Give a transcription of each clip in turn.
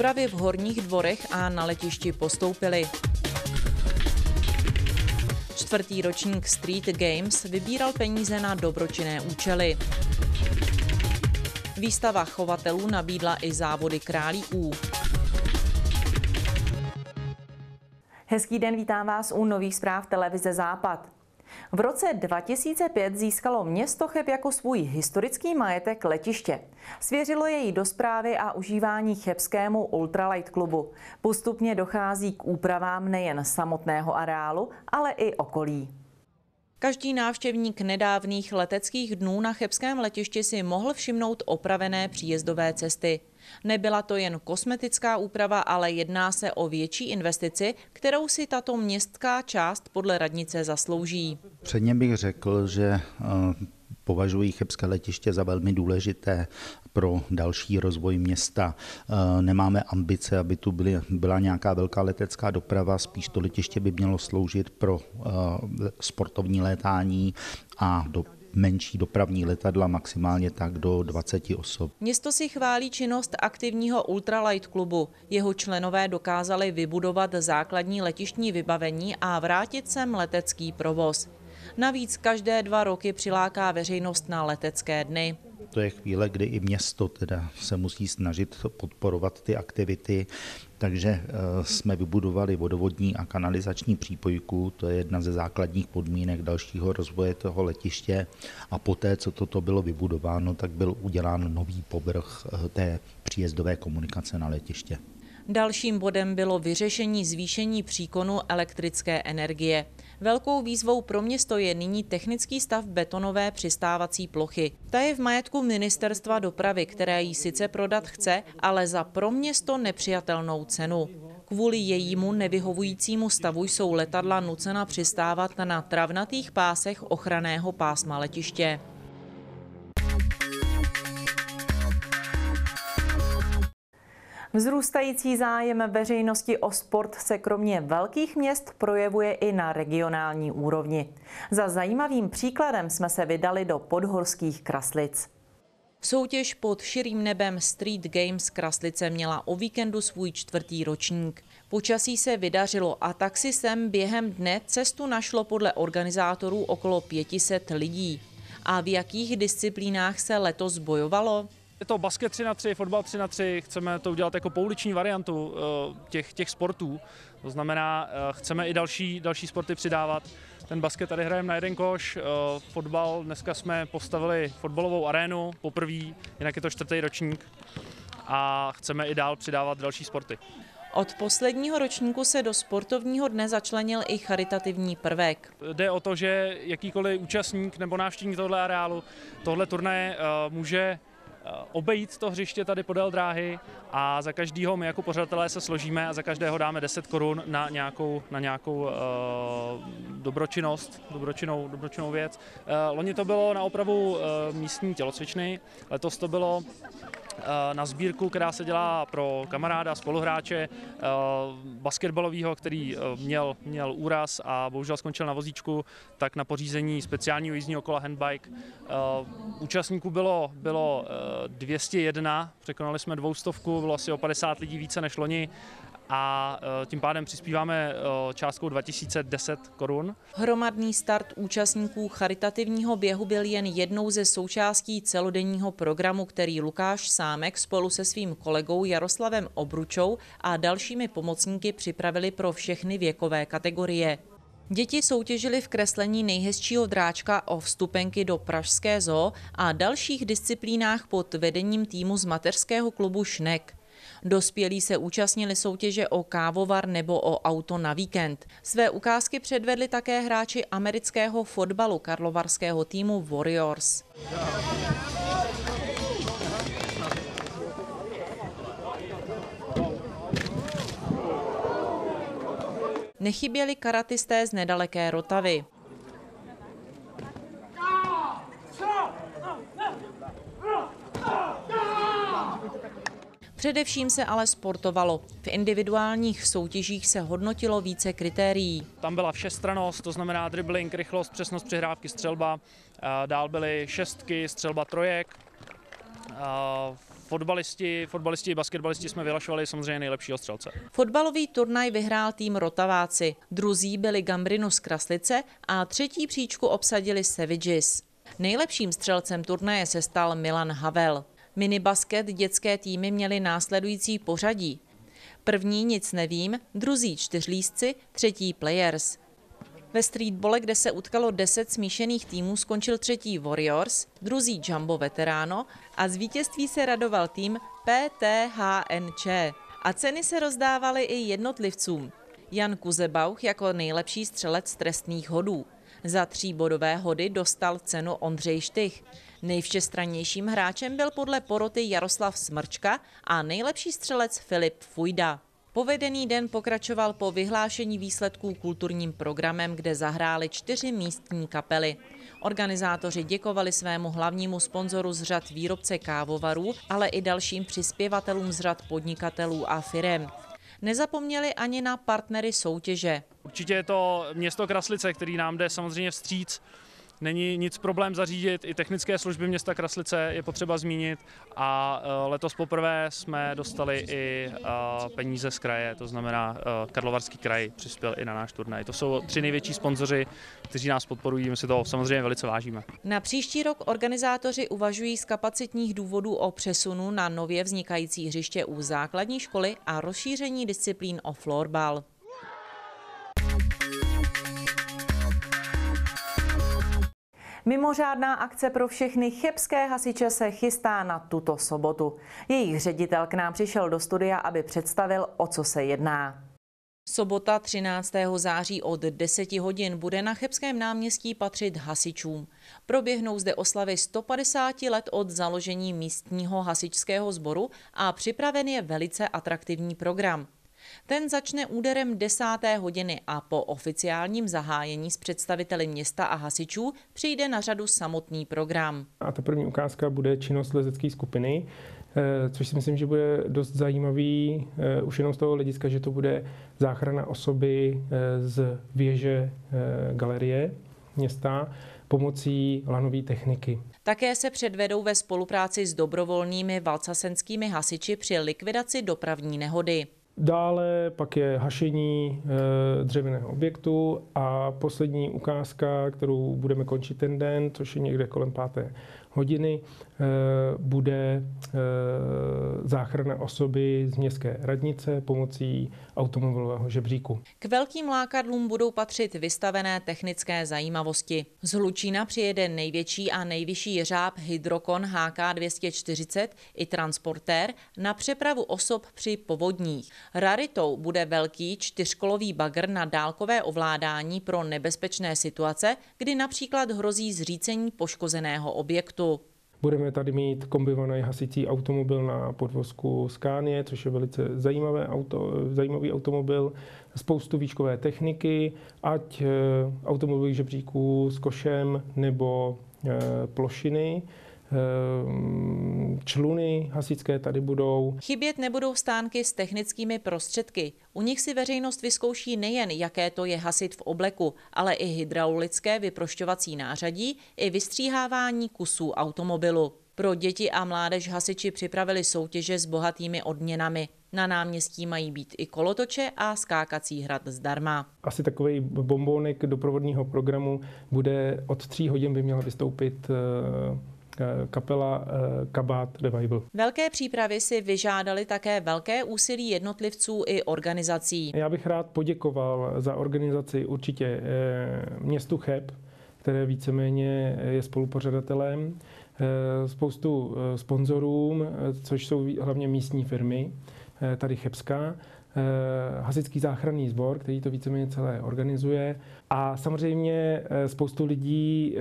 úpravy v horních dvorech a na letišti postoupily. Čtvrtý ročník Street Games vybíral peníze na dobročinné účely. Výstava chovatelů nabídla i závody králíků. Hezký den, vítám vás u nových zpráv televize Západ. V roce 2005 získalo město Cheb jako svůj historický majetek letiště. Svěřilo jej do zprávy a užívání chebskému Ultralight klubu. Postupně dochází k úpravám nejen samotného areálu, ale i okolí. Každý návštěvník nedávných leteckých dnů na chebském letišti si mohl všimnout opravené příjezdové cesty. Nebyla to jen kosmetická úprava, ale jedná se o větší investici, kterou si tato městská část podle radnice zaslouží. Předně bych řekl, že eh, považují Chebské letiště za velmi důležité pro další rozvoj města. Eh, nemáme ambice, aby tu byly, byla nějaká velká letecká doprava, spíš to letiště by mělo sloužit pro eh, sportovní létání a do menší dopravní letadla, maximálně tak do 20 osob. Město si chválí činnost aktivního ultralight klubu. Jeho členové dokázali vybudovat základní letištní vybavení a vrátit sem letecký provoz. Navíc každé dva roky přiláká veřejnost na letecké dny. To je chvíle, kdy i město teda se musí snažit podporovat ty aktivity, takže eh, jsme vybudovali vodovodní a kanalizační přípojku, to je jedna ze základních podmínek dalšího rozvoje toho letiště a poté, co toto bylo vybudováno, tak byl udělán nový povrch eh, té příjezdové komunikace na letiště. Dalším bodem bylo vyřešení zvýšení příkonu elektrické energie. Velkou výzvou pro město je nyní technický stav betonové přistávací plochy. Ta je v majetku ministerstva dopravy, které ji sice prodat chce, ale za pro město nepřijatelnou cenu. Kvůli jejímu nevyhovujícímu stavu jsou letadla nucena přistávat na travnatých pásech ochranného pásma letiště. Vzrůstající zájem veřejnosti o sport se kromě velkých měst projevuje i na regionální úrovni. Za zajímavým příkladem jsme se vydali do podhorských Kraslic. Soutěž pod širým nebem Street Games Kraslice měla o víkendu svůj čtvrtý ročník. Počasí se vydařilo a tak si sem během dne cestu našlo podle organizátorů okolo 500 lidí. A v jakých disciplínách se letos bojovalo? Je to basket 3 na 3, fotbal 3 na 3, chceme to udělat jako pouliční variantu eh, těch, těch sportů. To znamená, eh, chceme i další, další sporty přidávat. Ten basket tady hrajeme na jeden koš, eh, fotbal, dneska jsme postavili fotbalovou arénu poprvé, jinak je to čtvrtý ročník a chceme i dál přidávat další sporty. Od posledního ročníku se do sportovního dne začlenil i charitativní prvek. Jde o to, že jakýkoliv účastník nebo návštěvník tohle areálu tohle turné může obejít to hřiště tady podél dráhy a za každýho my jako pořadatelé se složíme a za každého dáme 10 korun na nějakou, na nějakou uh, dobročinnost, dobročinnou, dobročinnou věc. Uh, loni to bylo na opravu uh, místní tělocvičny, letos to bylo Eh, na sbírku, která se dělá pro kamaráda, spoluhráče eh, basketbalového, který eh, měl, měl úraz a bohužel skončil na vozíčku, tak na pořízení speciálního jízdního kola handbike. Účastníků bylo, bylo 201, překonali jsme dvoustovku, bylo asi o 50 lidí více než loni a e, tím pádem přispíváme e, částkou 2010 korun. Hromadný start účastníků charitativního běhu byl jen jednou ze součástí celodenního programu, který Lukáš Sámek spolu se svým kolegou Jaroslavem Obručou a dalšími pomocníky připravili pro všechny věkové kategorie. Děti soutěžily v kreslení nejhezčího dráčka o vstupenky do Pražské zoo a dalších disciplínách pod vedením týmu z mateřského klubu Šnek. Dospělí se účastnili soutěže o kávovar nebo o auto na víkend. Své ukázky předvedli také hráči amerického fotbalu karlovarského týmu Warriors. Nechyběli karatisté z nedaleké Rotavy. Především se ale sportovalo. V individuálních soutěžích se hodnotilo více kritérií. Tam byla všestranost, to znamená dribbling, rychlost, přesnost přihrávky, střelba. Dál byly šestky, střelba trojek. fotbalisti, fotbalisti i basketbalisti jsme vylašovali samozřejmě nejlepšího střelce. Fotbalový turnaj vyhrál tým Rotaváci, druzí byli Gambrinu z Kraslice a třetí příčku obsadili Sevigis. Nejlepším střelcem turnaje se stal Milan Havel. Minibasket dětské týmy měly následující pořadí. První nic nevím, druzí čtyřlístci, třetí players. Ve streetbole, kde se utkalo 10 smíšených týmů, skončil třetí Warriors, druzí Jumbo Veteráno a z vítězství se radoval tým PTHNČ. A ceny se rozdávaly i jednotlivcům. Jan Kuzebauch jako nejlepší střelec trestných hodů. Za tříbodové hody dostal cenu Ondřej Štych. Nejvšestrannějším hráčem byl podle poroty Jaroslav Smrčka a nejlepší střelec Filip Fujda. Povedený den pokračoval po vyhlášení výsledků kulturním programem, kde zahrály čtyři místní kapely. Organizátoři děkovali svému hlavnímu sponzoru z řad výrobce kávovarů, ale i dalším přispěvatelům z řad podnikatelů a firem. Nezapomněli ani na partnery soutěže. Určitě je to město Kraslice, který nám jde samozřejmě vstříc není nic problém zařídit. I technické služby města Kraslice je potřeba zmínit a e, letos poprvé jsme dostali i e, peníze z kraje, to znamená e, Karlovarský kraj přispěl i na náš turnaj. To jsou tři největší sponzoři, kteří nás podporují, my si to samozřejmě velice vážíme. Na příští rok organizátoři uvažují z kapacitních důvodů o přesunu na nově vznikající hřiště u základní školy a rozšíření disciplín o florbal. Mimořádná akce pro všechny chebské hasiče se chystá na tuto sobotu. Jejich ředitel k nám přišel do studia, aby představil, o co se jedná. Sobota 13. září od 10 hodin bude na Chebském náměstí patřit hasičům. Proběhnou zde oslavy 150 let od založení místního hasičského sboru a připraven je velice atraktivní program. Ten začne úderem 10. hodiny a po oficiálním zahájení s představiteli města a hasičů přijde na řadu samotný program. A ta první ukázka bude činnost lezecké skupiny, eh, což si myslím, že bude dost zajímavý eh, už jenom z toho hlediska, že to bude záchrana osoby eh, z věže galerie města pomocí lanové techniky. Také se předvedou ve spolupráci s dobrovolnými valcasenskými hasiči při likvidaci dopravní nehody. Dále pak je hašení eh, dřevěného objektu a poslední ukázka, kterou budeme končit ten den, což je někde kolem páté hodiny eh, bude eh, záchrana osoby z městské radnice pomocí automobilového žebříku. K velkým lákadlům budou patřit vystavené technické zajímavosti. Z Hlučína přijede největší a nejvyšší jeřáb Hydrokon HK240 i transportér na přepravu osob při povodních. Raritou bude velký čtyřkolový bagr na dálkové ovládání pro nebezpečné situace, kdy například hrozí zřícení poškozeného objektu. Budeme tady mít kombinovaný hasicí automobil na podvozku Scania, což je velice zajímavé auto, zajímavý automobil, spoustu výškové techniky, ať eh, automobilových žebříků s košem nebo eh, plošiny. Ehm, čluny hasičské tady budou. Chybět nebudou stánky s technickými prostředky. U nich si veřejnost vyzkouší nejen, jaké to je hasit v obleku, ale i hydraulické vyprošťovací nářadí i vystříhávání kusů automobilu. Pro děti a mládež hasiči připravili soutěže s bohatými odměnami. Na náměstí mají být i kolotoče a skákací hrad zdarma. Asi takový bombónek doprovodního programu bude od tří hodin by měla vystoupit eh, kapela eh, Kabát Revival. Velké přípravy si vyžádali také velké úsilí jednotlivců i organizací. Já bych rád poděkoval za organizaci určitě eh, městu Cheb, které víceméně je spolupořadatelem, spoustu sponzorům, což jsou hlavně místní firmy, tady Chebská, Eh, hasičský záchranný sbor, který to víceméně celé organizuje a samozřejmě eh, spoustu lidí eh,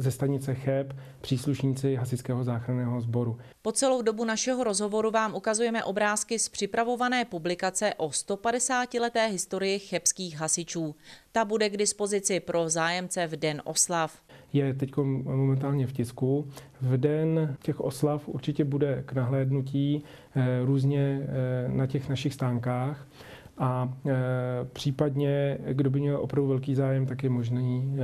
ze stanice Cheb, příslušníci hasičského záchranného sboru. Po celou dobu našeho rozhovoru vám ukazujeme obrázky z připravované publikace o 150-leté historii chebských hasičů. Ta bude k dispozici pro zájemce v Den oslav je teď momentálně v tisku. V den těch oslav určitě bude k nahlédnutí eh, různě eh, na těch našich stánkách a případně, kdo by měl opravdu velký zájem, tak je možný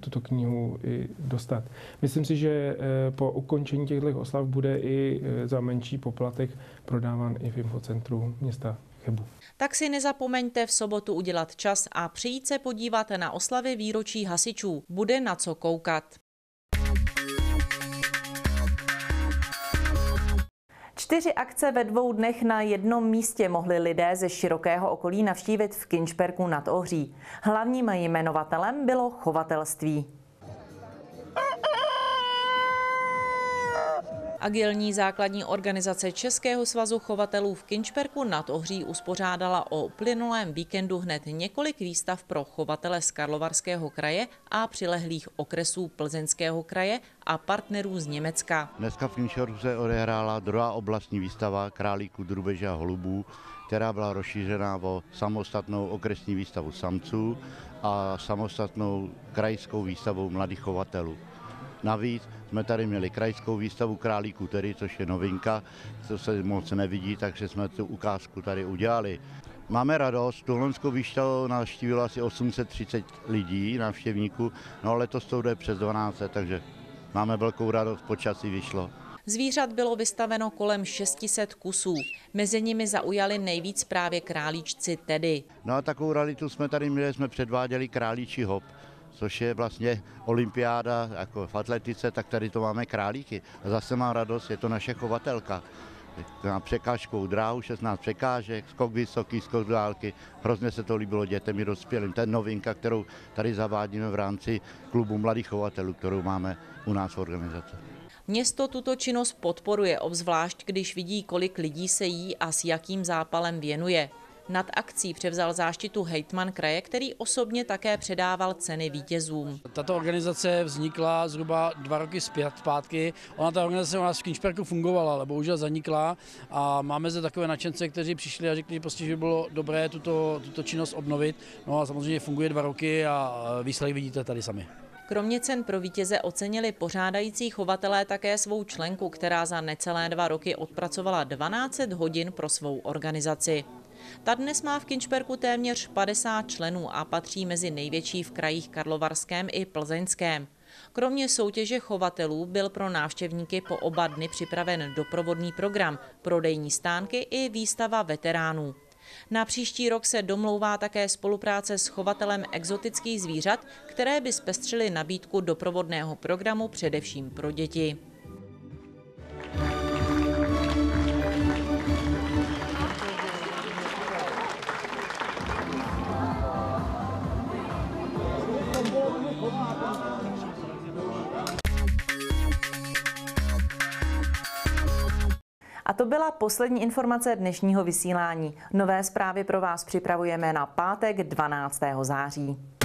tuto knihu i dostat. Myslím si, že po ukončení těchto oslav bude i za menší poplatek prodáván i v infocentru města Chebu. Tak si nezapomeňte v sobotu udělat čas a přijít se podívat na oslavy výročí hasičů. Bude na co koukat. Čtyři akce ve dvou dnech na jednom místě mohli lidé ze širokého okolí navštívit v Kinčperku nad Ohří. Hlavním jmenovatelem bylo chovatelství. Agilní základní organizace Českého svazu chovatelů v Kinčperku nad Ohří uspořádala o plynulém víkendu hned několik výstav pro chovatele z Karlovarského kraje a přilehlých okresů Plzeňského kraje a partnerů z Německa. Dneska v Kinčperku se odehrála druhá oblastní výstava králíků, drubeže a holubů, která byla rozšířena o samostatnou okresní výstavu samců a samostatnou krajskou výstavu mladých chovatelů. Navíc jsme tady měli krajskou výstavu králíků, tedy, což je novinka, co se moc nevidí, takže jsme tu ukázku tady udělali. Máme radost, tu holandskou výstavu navštívilo asi 830 lidí, návštěvníků, no letos to jde přes 12, takže máme velkou radost, počasí vyšlo. Zvířat bylo vystaveno kolem 600 kusů. Mezi nimi zaujali nejvíc právě králíčci tedy. No a takovou realitu jsme tady měli, jsme předváděli králíčí hop což je vlastně olympiáda jako v atletice, tak tady to máme králíky. A zase mám radost, je to naše chovatelka. Na překážkou dráhu, 16 překážek, skok vysoký, skok dálky. Hrozně se to líbilo dětem i dospělým. To je novinka, kterou tady zavádíme v rámci klubu mladých chovatelů, kterou máme u nás v organizaci. Město tuto činnost podporuje, obzvlášť když vidí, kolik lidí se jí a s jakým zápalem věnuje. Nad akcí převzal záštitu hejtman kraje, který osobně také předával ceny vítězům. Tato organizace vznikla zhruba dva roky zpátky. Ona ta organizace u nás v Kinšperku fungovala, ale bohužel zanikla a máme zde takové nadšence, kteří přišli a řekli, prostě, že by bylo dobré tuto, tuto činnost obnovit. No a samozřejmě funguje dva roky a výsledek vidíte tady sami. Kromě cen pro vítěze ocenili pořádající chovatelé také svou členku, která za necelé dva roky odpracovala 12 hodin pro svou organizaci. Ta dnes má v Kinčperku téměř 50 členů a patří mezi největší v krajích Karlovarském i Plzeňském. Kromě soutěže chovatelů byl pro návštěvníky po oba dny připraven doprovodný program, prodejní stánky i výstava veteránů. Na příští rok se domlouvá také spolupráce s chovatelem exotických zvířat, které by zpestřily nabídku doprovodného programu především pro děti. To byla poslední informace dnešního vysílání. Nové zprávy pro vás připravujeme na pátek 12. září.